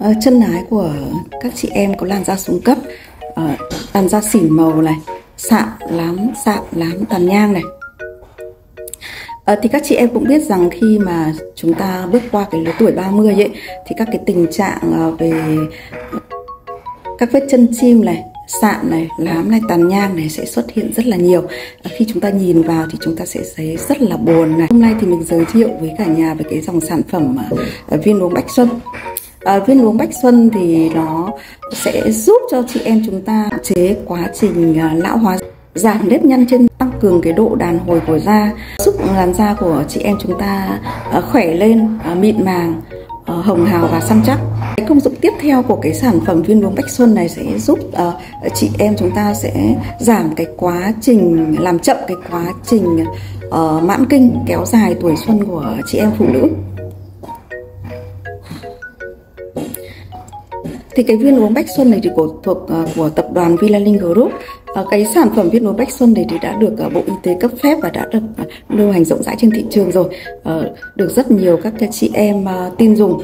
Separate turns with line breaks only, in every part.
Ờ, chân ái của các chị em có làn da xuống cấp ờ, làn da xỉn màu này sạm lám sạm lám tàn nhang này. À, thì các chị em cũng biết rằng khi mà chúng ta bước qua cái lứa tuổi 30 ấy thì các cái tình trạng về các vết chân chim này sạm này lám này tàn nhang này sẽ xuất hiện rất là nhiều. À, khi chúng ta nhìn vào thì chúng ta sẽ thấy rất là buồn này. Hôm nay thì mình giới thiệu với cả nhà về cái dòng sản phẩm uh, viên uống bách xuân. À, viên uống bách xuân thì nó sẽ giúp cho chị em chúng ta chế quá trình uh, lão hóa giảm nếp nhăn trên tăng cường cái độ đàn hồi của da giúp làn da của chị em chúng ta uh, khỏe lên uh, mịn màng uh, hồng hào và săn chắc. Cái công dụng tiếp theo của cái sản phẩm viên uống bách xuân này sẽ giúp uh, chị em chúng ta sẽ giảm cái quá trình làm chậm cái quá trình uh, mãn kinh kéo dài tuổi xuân của chị em phụ nữ. Thì cái viên uống bách xuân này thì của thuộc uh, của tập đoàn Vilalink Group. Uh, cái sản phẩm viên uống bách xuân này thì đã được uh, bộ y tế cấp phép và đã được uh, lưu hành rộng rãi trên thị trường rồi. Uh, được rất nhiều các chị em uh, tin dùng.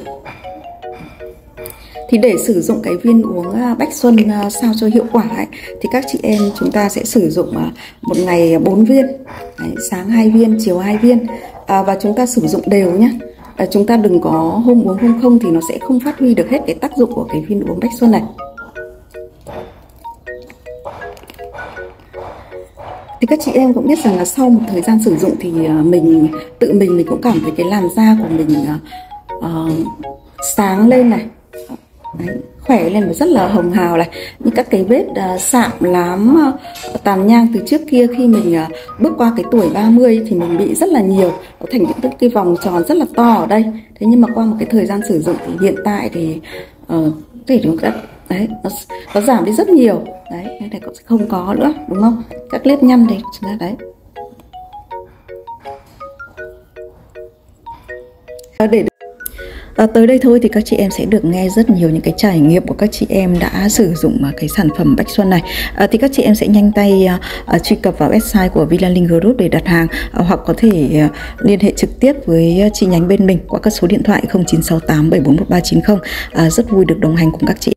Thì để sử dụng cái viên uống bách xuân sao cho hiệu quả ấy, thì các chị em chúng ta sẽ sử dụng một ngày 4 viên. Đấy, sáng 2 viên chiều 2 viên. À, và chúng ta sử dụng đều nhé à, chúng ta đừng có hôm uống hôm không thì nó sẽ không phát huy được hết cái tác dụng của cái viên uống bách xuân này. Thì các chị em cũng biết rằng là sau một thời gian sử dụng thì à, mình tự mình mình cũng cảm thấy cái làn da của mình uh, sáng lên này Đấy, khỏe lên và rất là hồng hào này. Những các cái vết uh, sạm lám à, uh, tàn nhang từ trước kia khi mình uh, bước qua cái tuổi 30 thì mình bị rất là nhiều nó thành những cái vòng tròn rất là to ở đây. Thế nhưng mà qua một cái thời gian sử dụng thì hiện tại thì uh, thể chúng ta đấy nó, nó giảm đi rất nhiều. Đấy cái này cũng không có nữa đúng không? Các nếp nhăn thì chúng ta đấy. Ờ, để À, tới đây thôi thì các chị em sẽ được nghe rất nhiều những cái trải nghiệm của các chị em đã sử dụng à, cái sản phẩm Bách Xuân này. À, thì các chị em sẽ nhanh tay à, à truy cập vào website của Vilalink Group để đặt hàng à, hoặc có thể à, liên hệ trực tiếp với à, chi nhánh bên mình qua các số điện thoại 0968 741390. À, rất vui được đồng hành cùng các chị.